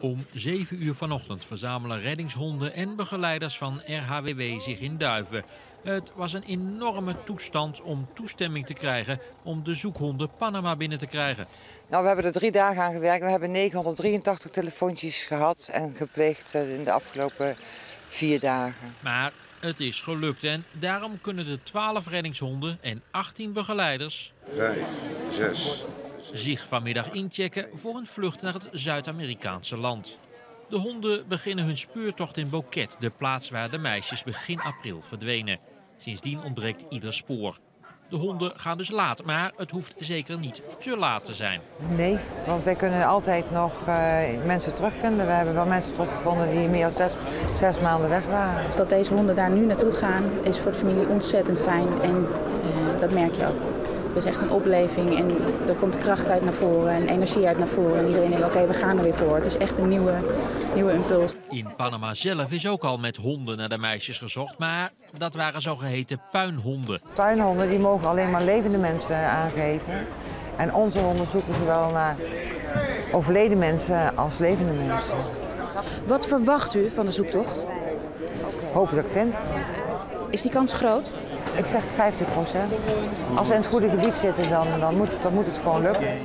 Om 7 uur vanochtend verzamelen reddingshonden en begeleiders van RHWW zich in Duiven. Het was een enorme toestand om toestemming te krijgen om de zoekhonden Panama binnen te krijgen. Nou, we hebben er drie dagen aan gewerkt. We hebben 983 telefoontjes gehad en gepleegd eh, in de afgelopen vier dagen. Maar het is gelukt en daarom kunnen de 12 reddingshonden en 18 begeleiders Vijf, zes, zich vanmiddag inchecken voor een vlucht naar het Zuid-Amerikaanse land. De honden beginnen hun speurtocht in Boquet, de plaats waar de meisjes begin april verdwenen. Sindsdien ontbreekt ieder spoor. De honden gaan dus laat, maar het hoeft zeker niet te laat te zijn. Nee, want wij kunnen altijd nog eh, mensen terugvinden. We hebben wel mensen teruggevonden die meer dan zes, zes maanden weg waren. Dat deze honden daar nu naartoe gaan, is voor de familie ontzettend fijn. En eh, dat merk je ook. Het is echt een opleving en er komt kracht uit naar voren en energie uit naar voren. En iedereen denkt, oké, we gaan er weer voor. Het is echt een nieuwe, nieuwe impuls. In Panama zelf is ook al met honden naar de meisjes gezocht, maar dat waren zogeheten puinhonden. Tuinhonden die mogen alleen maar levende mensen aangeven. En onze honden zoeken zowel naar overleden mensen als levende mensen. Wat verwacht u van de zoektocht? Hopen dat ik vind. Is die kans groot? Ik zeg 50 procent. Als we in het goede gebied zitten, dan, dan, moet, dan moet het gewoon lukken.